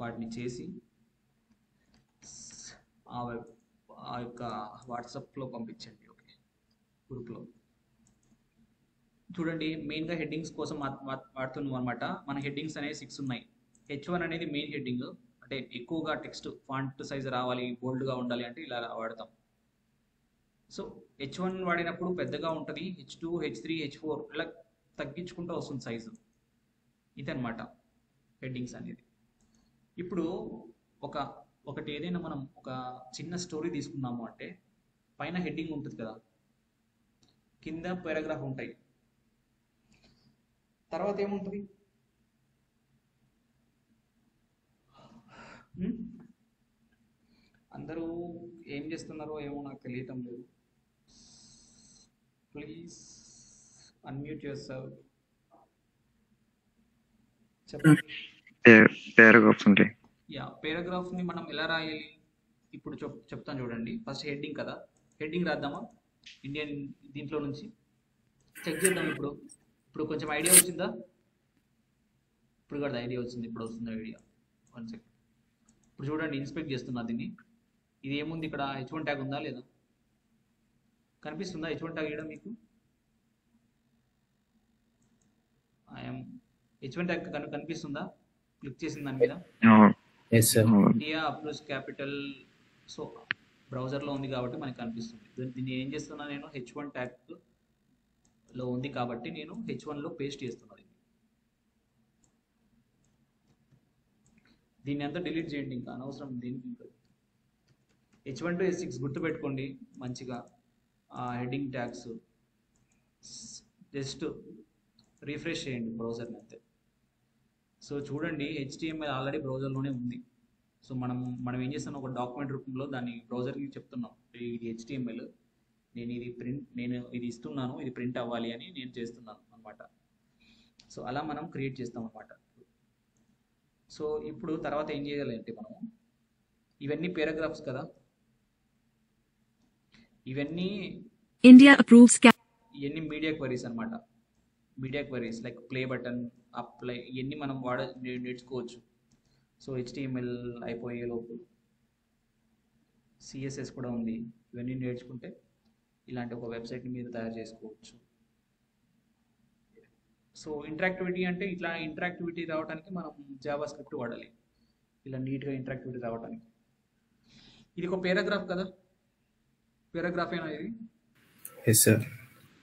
వాటిని చేసి ఆ వెబ్ ఆ యొక్క వాట్సాప్లో పంపించండి ఓకే? గ్రూప్లో. చూడండి మెయిన్గా హెడ్డింగ్స్ కోసం వాడుతున్నాం అనమాట మన హెడ్డింగ్స్ అనేవి సిక్స్ ఉన్నాయి. హెచ్ వన్ అనేది మెయిన్ హెడ్డింగ్. అంటే ఎక్కువగా టెక్స్ట్ ఫాంట్ సైజ్ రావాలి బోల్డ్గా ఉండాలి అంటే ఇలా వాడతాం. సో హెచ్ వన్ వాడినప్పుడు పెద్దగా ఉంటుంది. H two H three H four ఇలా తగ్గించుకుంటూ వస్తుంది సైజు ఇదనమాట హెడ్డింగ్స్ అనేది. ఇప్పుడు ఒక ఒకటి ఏదైనా మనం ఒక చిన్న స్టోరీ తీసుకున్నాము అంటే పైన హెడ్డింగ్ ఉంటుంది కదా. కింద పారాగ్రాఫ్ ఉంటాయి. తర్వాత ఏముంటుంది? అందరూ ఏం చేస్తున్నారో ఏమో నాకు తెలియటం లేదు. ప్లీజ్ అన్మ్యూట్ చేస్తారు చెప్పండి. ఉంటాయి యా పారాగ్రాఫ్ని మనం ఎలా రాయాలి? ఇప్పుడు చెప్ చెప్తాను చూడండి. ఫస్ట్ హెడ్డింగ్ కదా. హెడ్డింగ్ రాద్దామా? ఇండియన్ దీంట్లో నుంచి. చెక్ చేద్దాం ఇప్పుడు. ఇప్పుడు కొంచెం ఐడియా వచ్చిందా? ఇప్పుడు కూడా ఐడియా వచ్చింది. ఇప్పుడు వస్తుంది ఐడియా. వన్ సెకండ్ ఇప్పుడు చూడండి ఇన్స్పెక్ట్ చేస్తున్నా దీన్ని. ఇది ఏముంది ఇక్కడ? హెచ్ వన్ ట్యాగ్ ఉందా లేదా? కనిపిస్తుందా హెచ్ వన్ ట్యాగ్ ఇవ్వడం మీకు? ఐఎమ్ హెచ్ వన్ ట్యాగ్ కనుక కనిపిస్తుందా? క్లిక్ చేసిన దాని మీద? ఇండియా అప్రోచ్ క్యాపిటల్ సో బ్రౌజర్లో ఉంది కాబట్టి మనకి కనిపిస్తుంది దీన్ని- ఏం చేస్తున్నా నేను హెచ్ వన్ ట్యాగ్లో ఉంది కాబట్టి నేను హెచ్ వన్లో పేస్ట్ చేస్తున్నా దీన్ని. అంతా డిలీట్ చేయండి ఇంకా అనవసరం దీనికి ఇంకా. H one to H six గుర్తుపెట్టుకోండి మంచిగా. ఆ హెడ్డింగ్ ట్యాగ్స్ జస్ట్ రీఫ్రెష్ చేయండి బ్రౌజర్ని అంతే. సో చూడండి హెచ్టిఎంఎల్ ఆల్రెడీ బ్రౌజర్లోనే ఉంది. సో మనం మనం ఏం చేస్తున్నాం? ఒక డాక్యుమెంట్ రూపంలో దాన్ని బ్రౌజర్కి చెప్తున్నాం. ఇది హెచ్టిఎంఎల్ నేను ఇది ప్రింట్ నేను ఇది ఇస్తున్నాను ఇది ప్రింట్ అవ్వాలి అని నేను చేస్తున్నాను అనమాట సో అలా మనం క్రియేట్ చేస్తాం అనమాట సో ఇప్పుడు తర్వాత ఏం చేయాలి అంటే మనం ఇవన్నీ పారాగ్రాఫ్స్ కదా? ఇవన్నీ approves ca- ఇవన్నీ మీడియా క్వరీస్ అనమాట media queries like play button apply ఇవన్నీ మనం వాడ నేర్చుకోవచ్చు. సో హెచ్టిఎంఎల్ అయిపోయే లోపు సిఎస్ఎస్ కూడా ఉంది. ఇవన్నీ నేర్చుకుంటే ఇలాంటి ఒక వెబ్సైట్ని మీరు తయారు చేసుకోవచ్చు. సో ఇంటరాక్టివిటీ అంటే ఇట్లా ఇంటరాక్టివిటీ రావడానికి మనం జావా స్క్రిప్ట్ వాడాలి. ఇలా నీట్గా ఇంటరాక్టివిటీ రావడానికి ఇది ఒక పారాగ్రాఫ్ కదా? పారాగ్రాఫ్ ఏనా ఇది?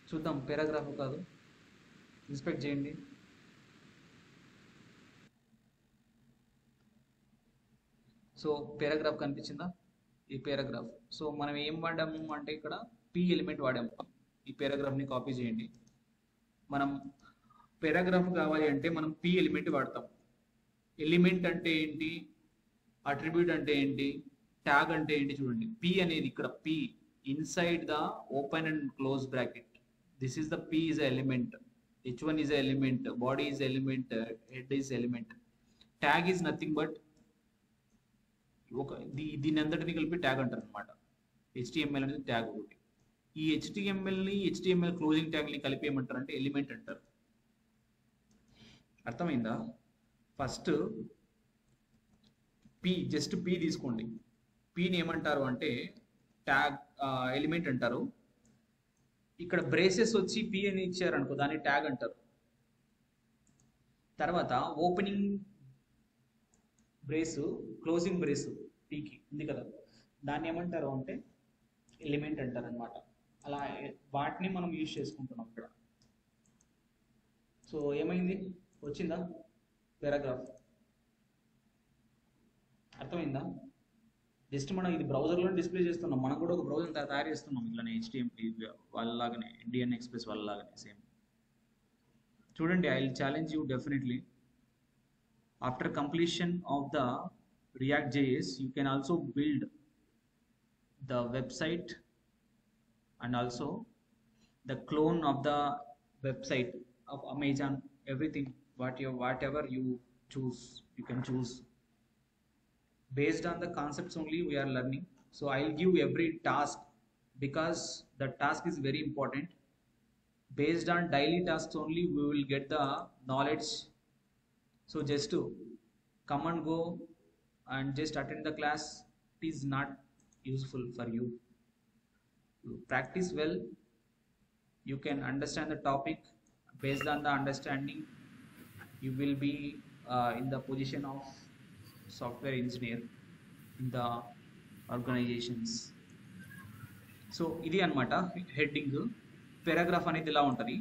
చూద్దాం పారాగ్రాఫ్ కాదు. ఇన్స్పెక్ట్ చేయండి. సో పేరాగ్రాఫ్ కనిపించిందా? ఈ పేరాగ్రాఫ్ సో మనం ఏం వాడాము అంటే ఇక్కడ పి ఎలిమెంట్ వాడాము ఈ పేరాగ్రాఫ్ని కాపీ చేయండి. మనం పేరాగ్రాఫ్ కావాలి అంటే మనం పి ఎలిమెంట్ వాడతాం. ఎలిమెంట్ అంటే ఏంటి? అట్రిబ్యూట్ అంటే ఏంటి? ట్యాగ్ అంటే ఏంటి చూడండి. పి అనేది ఇక్కడ P inside the open and close bracket this is the P is element H one is element body is element head is element tag is nothing but ఒక దీ- దీని అంతటిని కలిపి ట్యాగ్ అంటారు అనమాట హెచ్టిఎంఎల్ అనేది ట్యాగ్ ఒకటి. ఈ హెచ్టిఎంఎల్ని హెచ్టిఎంఎల్ క్లోజింగ్ ట్యాగ్ని కలిపి ఏమంటారు అంటే ఎలిమెంట్ అంటారు. అర్థమైందా? ఫస్ట్ పి జస్ట్ పి తీసుకోండి. పిని ఏమంటారు అంటే ట్యాగ్ ఎలిమెంట్ అంటారు. ఇక్కడ బ్రేసెస్ వచ్చి పి అని ఇచ్చారు అనుకో దాన్ని ట్యాగ్ అంటారు. తర్వాత ఓపెనింగ్ బ్రేస్ క్లోజింగ్ బ్రేస్ పీకి ఉంది కదా. దాన్ని ఏమంటారు అంటే ఎలిమెంట్ అంటారు అనమాట అలా వాటిని మనం యూజ్ చేసుకుంటున్నాం ఇక్కడ. సో ఏమైంది? వచ్చిందా? పారాగ్రాఫ్. అర్థమైందా? జస్ట్ మనం ఇది బ్రౌజర్లో డిస్ప్లే చేస్తున్నాం. మనం కూడా ఒక బ్రౌజర్ తయారు చేస్తున్నాం ఇట్లానే హెచ్డిఎం వాళ్ళలాగానే ఇండియన్ ఎక్స్ప్రెస్ వాళ్ళలాగానే సేమ్ చూడండి I will challenge you definitely after completion of the react js you can also build the website and also the clone of the website of amazon everything what you whatever you choose you can choose. Based on the concepts only we are learning. So i'll give every task because the task is very important. Based on daily tasks only we will get the knowledge. So just to come and go and just attend the class it is not useful for you you practice well you can understand the topic based on the understanding you will be uh, in the position of software engineer in the organizations so ఇది అనమాట heading paragraph అనేది ఇలా ఉంటుంది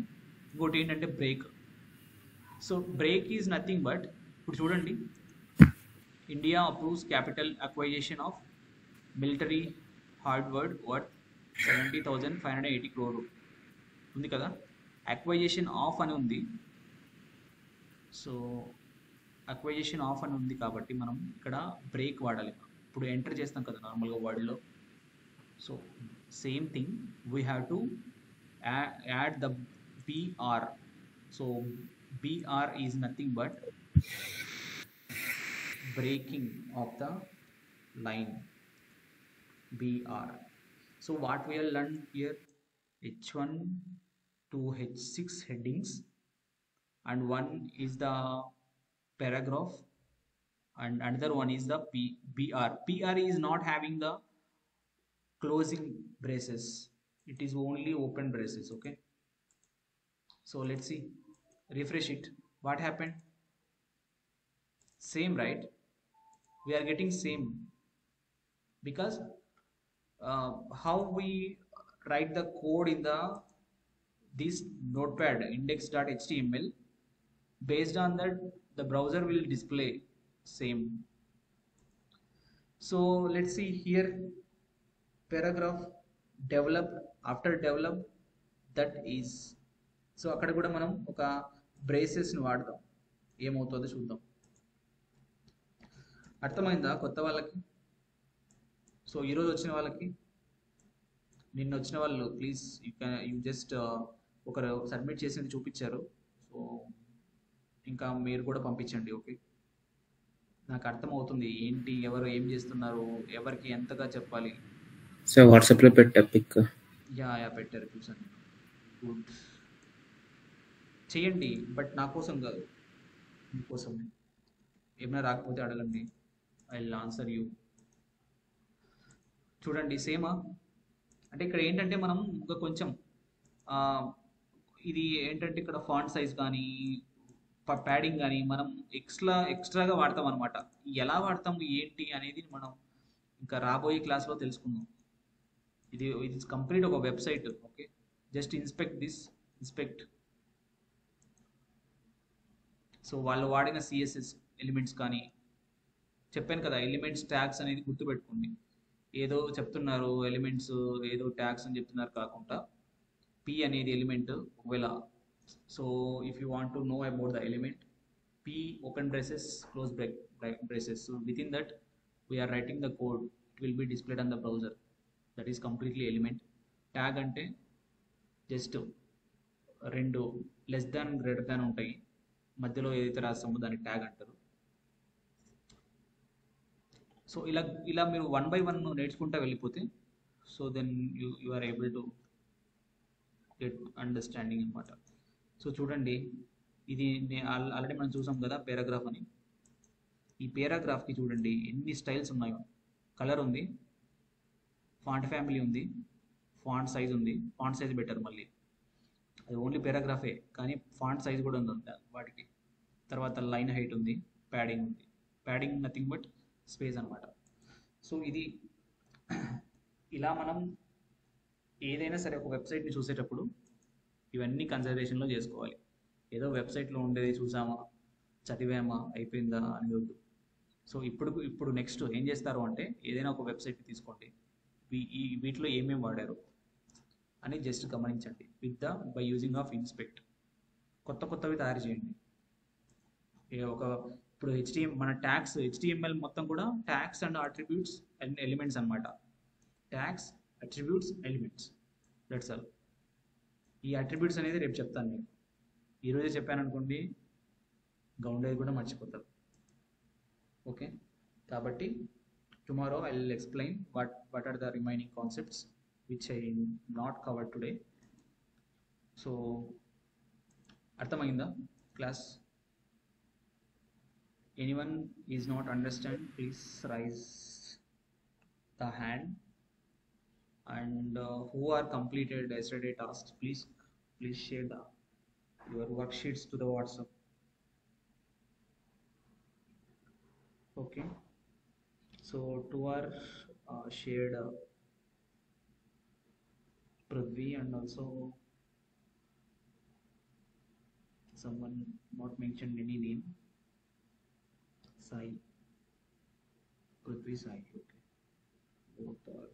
ఇంకోటి ఏంటంటే break so break is nothing but ఇప్పుడు చూడండి India approves capital acquisition of military hardware worth seventy thousand five hundred eighty crore ఉంది కదా? అక్వైజేషన్ ఆఫ్ అని ఉంది. సో అక్వైజేషన్ ఆఫ్ అని ఉంది కాబట్టి మనం ఇక్కడ బ్రేక్ వాడాలి. ఇప్పుడు ఎంటర్ చేస్తాం కదా నార్మల్గా వర్డ్లో so same thing we have to add the BR so BR is nothing but breaking of the line br so what we have learned here h1 to h6 headings and one is the paragraph and another one is the P, br pr is not having the closing braces. It is only open braces okay? So let's see. Refresh it. What happened? Same right we are getting same because uh, how we write the code in the this notepad index.html based on that the browser will display same so let's see here paragraph develop after develop that is so అక్కడ కూడా మనం ఒక బ్రేసెస్ని వాడదాం ఏమవుతుందో చూద్దాం అర్థమైందా కొత్త వాళ్ళకి? సో ఈరోజు వచ్చిన వాళ్ళకి? నిన్న వచ్చిన వాళ్ళు please you can you just ఒకరు సబ్మిట్ చేసింది చూపించారు. సో ఇంకా మీరు కూడా పంపించండి ఓకే నాకు అర్థమవుతుంది ఏంటి ఎవరు ఏం చేస్తున్నారు ఎవరికి ఎంతగా చెప్పాలి? సో వాట్సాప్లో పెట్టా పిక్. యా యా పెట్టారు చూసాను గుడ్ చేయండి బట్ నా కోసం కాదు. మీకోసం ఏమైనా రాకపోతే అడగండి. ఐ విల్ ఆన్సర్ యూ చూడండి సేమా అంటే ఇక్కడ ఏంటంటే మనం ఇంకా కొంచెం ఇది ఏంటంటే ఇక్కడ ఫాంట్ సైజ్ కానీ ప్యాడింగ్ కానీ మనం ఎక్స్ట్రా ఎక్స్ట్రాగా వాడతాం అనమాట ఎలా వాడతాం ఏంటి అనేది మనం ఇంకా రాబోయే క్లాస్లో తెలుసుకుందాం. ఇది ఇది కంప్లీట్ ఒక website okay just inspect this inspect so వాళ్ళు వాడిన సిఎస్ఎస్ ఎలిమెంట్స్ కానీ చెప్పాను కదా ఎలిమెంట్స్ ట్యాగ్స్ అనేది గుర్తుపెట్టుకోండి. ఏదో చెప్తున్నారు ఎలిమెంట్స్ ఏదో ట్యాగ్స్ అని చెప్తున్నారు కాకుండా పి అనేది ఎలిమెంట్ ఒకవేళ so if you want to know about the element P open braces close break break so with in that we're writing the code it will be displayed on the browser that is completely element tag అంటే just రెండు less than greater than ఉంటాయి. మధ్యలో ఏదైతే రాస్తామో దాన్ని tag అంటారు. So ఇలా ఇలా మీరు వన్ బై వన్ నేర్చుకుంటా వెళ్ళిపోతే so then you you are able to get understanding అనమాట సో చూడండి ఇది ఆల్రెడీ మనం చూసాం కదా పేరాగ్రాఫ్ అని. ఈ పేరాగ్రాఫ్కి చూడండి ఎన్ని స్టైల్స్ ఉన్నాయో. కలర్ ఉంది ఫాంట్ ఫ్యామిలీ ఉంది ఫాంట్ సైజ్ ఉంది ఫాంట్ సైజ్ బెటర్ మళ్ళీ. అది ఓన్లీ పేరాగ్రాఫే కానీ ఫాంట్ సైజ్ కూడా ఉంది అంత వాటికి. తర్వాత లైన్ హైట్ ఉంది ప్యాడింగ్ ఉంది. ప్యాడింగ్ నథింగ్ బట్ స్పేస్ అనమాట సో ఇది ఇలా మనం ఏదైనా సరే ఒక వెబ్సైట్ని చూసేటప్పుడు ఇవన్నీ కన్సిడరేషన్లో చేసుకోవాలి. ఏదో వెబ్సైట్లో ఉండేది చూసామా? చదివామా? అయిపోయిందా? అని వద్దు. సో ఇప్పుడు ఇప్పుడు నెక్స్ట్ ఏం చేస్తారు అంటే ఏదైనా ఒక వెబ్సైట్ తీసుకోండి. ఈ వీటిలో ఏమేమి వాడారు అని జస్ట్ గమనించండి. With the by using of inspect కొత్త కొత్తవి తయారు చేయండి. ఏ ఒక ఇప్పుడు హెచ్డిఎం మన ట్యాక్స్ హెచ్డిఎంఎల్ మొత్తం కూడా tags and attributes and elements అన్నమాట. Tags attributes elements that's all ఈ అట్రిబ్యూట్స్ అనేది రేపు చెప్తాను మీకు. ఈరోజే చెప్పాను అనుకోండి గౌండేది కూడా మర్చిపోతారు. ఓకే కాబట్టి tomorrow I will explain what what are the remaining concepts which I not cover today so అర్థమైందా? Class anyone is not understand please raise the hand. And uh, who are completed yesterday tasks please please share the your worksheets to the whatsapp. Okay. So two are uh, shared uh, and also someone not mentioned any name sai prithvi sai okay both are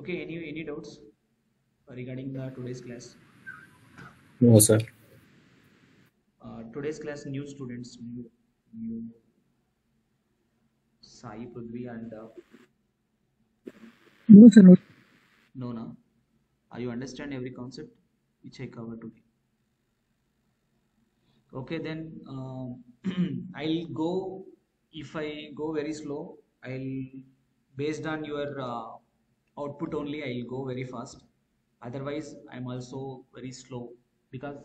Okay, any any doubts regarding the today's class? No, sir. Uh, today's class, new students, new new Sai, Prithvi, and uh, No, sir. no. Nona. Are you understand every concept which I covered today? Okay then uh, i'll go if i go very slow i'll based on your output only I i'll go very fast otherwise I'm also very slow because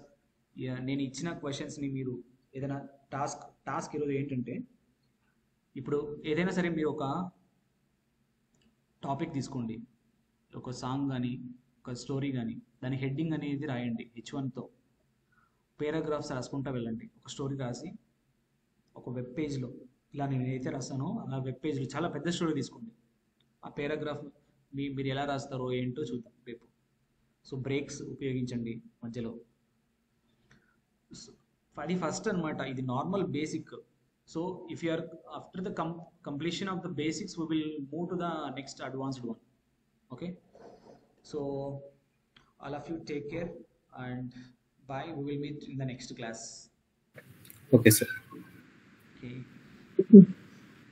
నేను ఇచ్చిన క్వశ్చన్స్ని మీరు ఏదైనా task task ఈరోజు ఏంటంటే ఇప్పుడు ఏదైనా సరే మీరు ఒక టాపిక్ తీసుకోండి ఒక సాంగ్ కానీ ఒక స్టోరీ కానీ దాని హెడ్డింగ్ అనేది రాయండి హెచ్ వన్తో పేరాగ్రాఫ్స్ రాసుకుంటూ వెళ్ళండి. ఒక స్టోరీ రాసి ఒక వెబ్ పేజ్లో. ఇలా నేను ఏదైతే రాస్తానో ఆ వెబ్ పేజ్లో చాలా పెద్ద స్టోరీ తీసుకోండి. ఆ పేరాగ్రాఫ్ మీ మీరు ఎలా రాస్తారో ఏంటో చూద్దాం రేపు. సో బ్రేక్స్ ఉపయోగించండి మధ్యలో. అది ఫస్ట్ అన్నమాట ఇది normal basic. So if you're after the com completion of the basics we will move to the next advanced one. Okay? So all of you take care and Bye. We will meet in the next class. Okay, sir. Okay.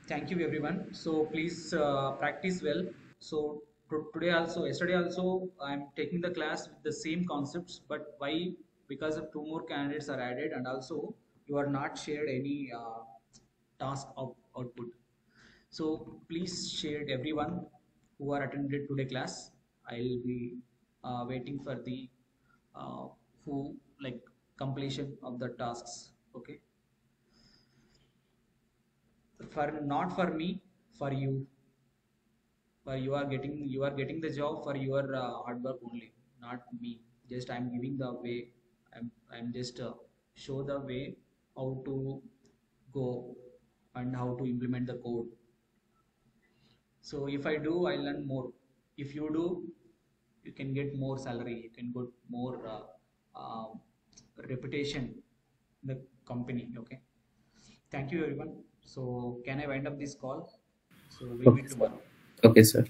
Thank you, everyone. So please uh, practice well. So today also, yesterday also, I'm taking the class with the same concepts, but why? Because of two more candidates are added, and also you are not shared any uh, task of output. So please share it everyone who are attended today class. I'll be uh, waiting for the uh, who like completion of the tasks. Okay? For not for me for you. For you are getting you are getting the job for your uh, hard work only not me. Just i'm giving the way i'm i'm just uh, show the way how to go and how to implement the code. So if i do i learn more. If you do you can get more salary you can get more uh, uh, reputation in the company. Okay. Thank you, everyone. So, can I wind up this call? So, we'll Okay. meet tomorrow. Okay, sir.